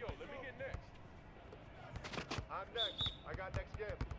yo, let me get next. I'm next. I got next game.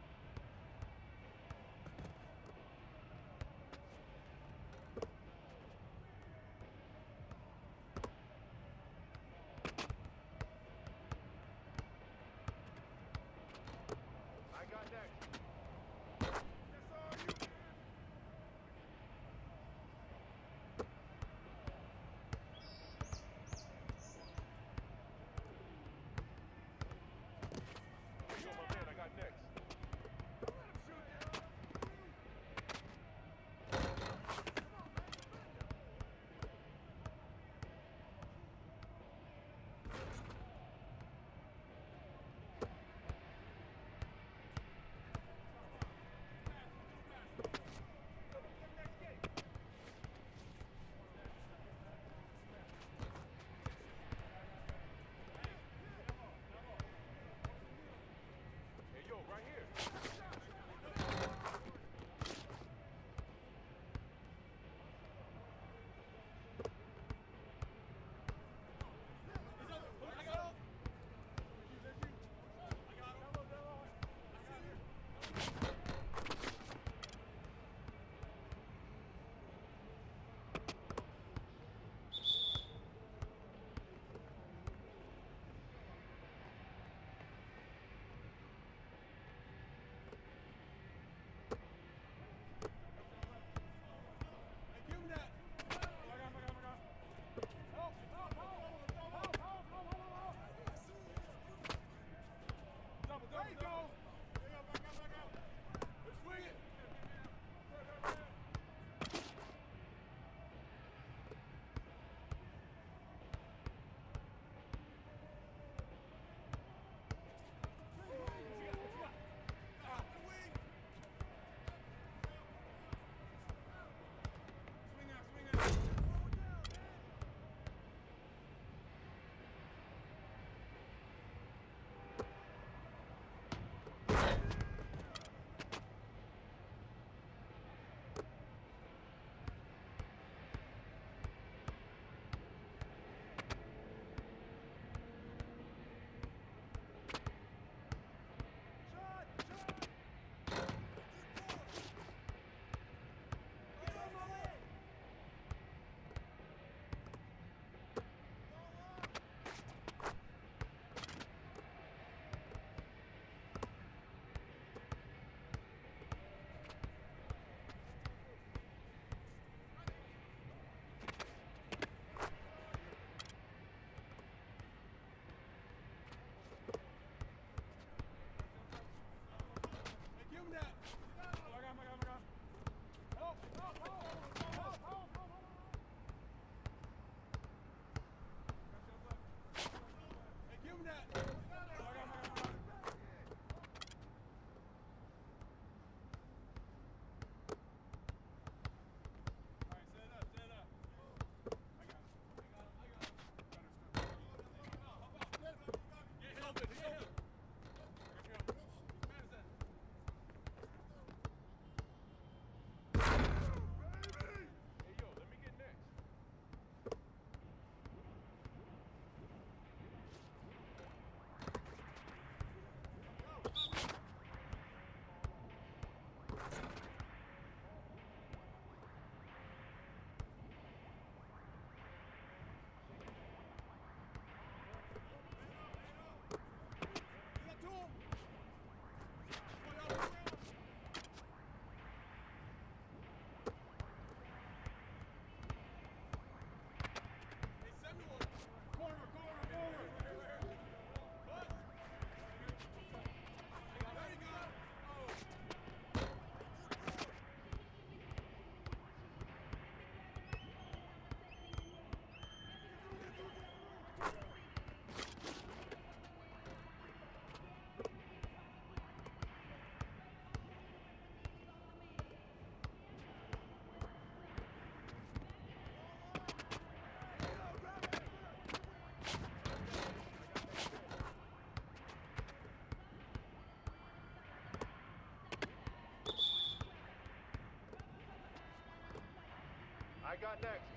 I got next.